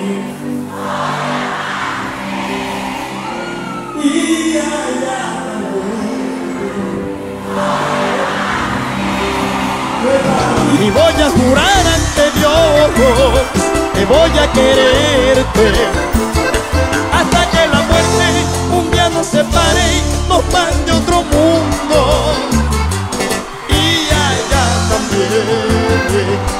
Y voy a jurar ante Dios que voy a quererte hasta que la muerte un día nos separe y nos mande otro mundo. Y allá también